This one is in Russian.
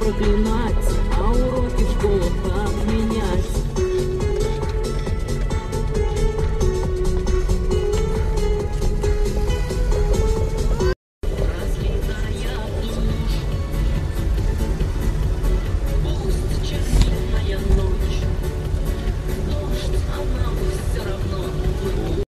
проклинать.